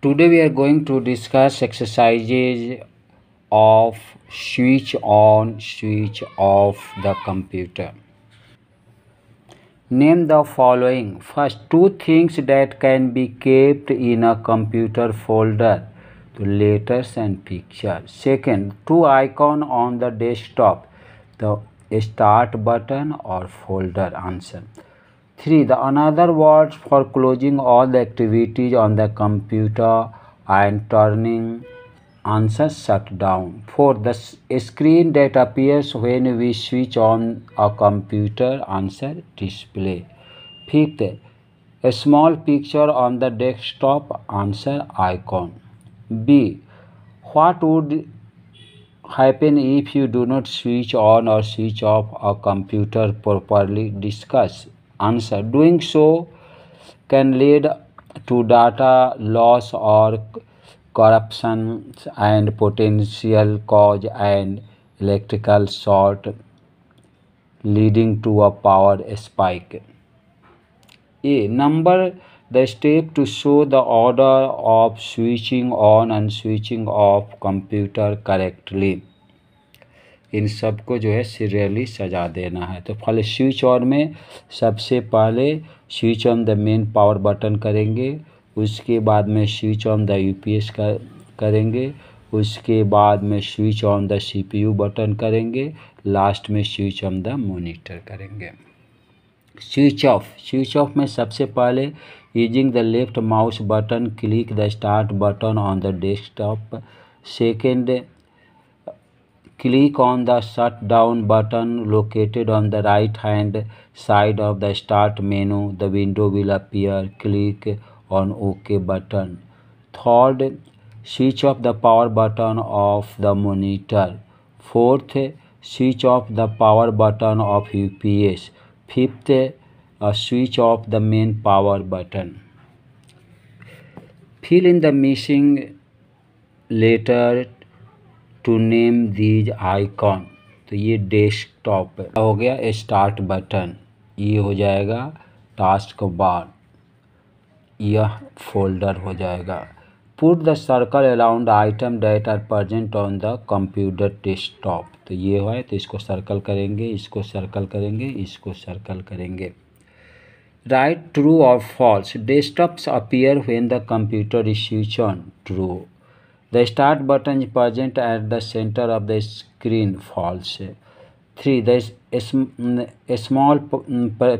Today we are going to discuss exercises of switch on, switch off the computer. Name the following. First, two things that can be kept in a computer folder. The letters and pictures. Second, two icon on the desktop. The start button or folder answer. 3. The another word for closing all the activities on the computer and turning answer shut down. 4. The screen that appears when we switch on a computer answer display. 5th. A small picture on the desktop answer icon. B. What would happen if you do not switch on or switch off a computer properly? Discuss answer. Doing so can lead to data loss or corruption and potential cause an electrical short leading to a power spike. A. Number the step to show the order of switching on and switching off computer correctly. इन सबको जो है serially सजा देना है। तो फल switch on में सबसे पहले switch on the main power button करेंगे। उसके बाद में स्विच ऑन द यूपीएस का करेंगे। उसके बाद में switch on the CPU button करेंगे। लास्ट में स्विच ऑन द मॉनिटर करेंगे। स्विच ऑफ़ स्विच ऑफ़ में सबसे पहले using the left mouse button click the start button on the desktop second click on the shutdown button located on the right hand side of the start menu. The window will appear. Click on ok button. Third switch off the power button of the monitor. Fourth switch off the power button of ups fifth uh, switch off the main power button. Fill in the missing letter to name these icon तो ये desktop हो। गया? Start button ये हो जाएगा task bar यह folder हो जाएगा। Put the circle around item that are present on the computer desktop तो ये है तो इसको सर्कल करेंगे, इसको सर्कल करेंगे, इसको सर्कल करेंगे। राइट ट्रू और false desktops appear when the computer is switch on true The start button is present at the center of the screen false. 3. The small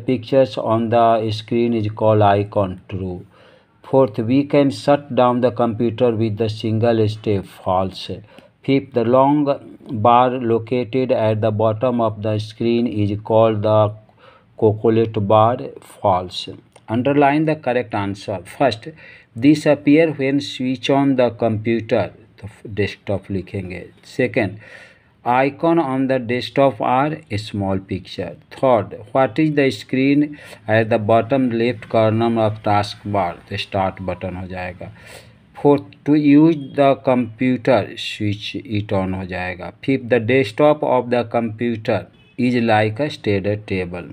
pictures on the screen is called icon true. Fourth, we can shut down the computer with the single step false. Fifth, the long bar located at the bottom of the screen is called the calculate bar false. Underline the correct answer first this appear when switch on the computer तो desktop लिखेंगे. Second icon on the desktop are a small picture third what is the screen at the bottom left corner of task bar तो start button हो जाएगा. Fourth to use the computer switch it on हो जाएगा. Fifth the desktop of the computer is like a study table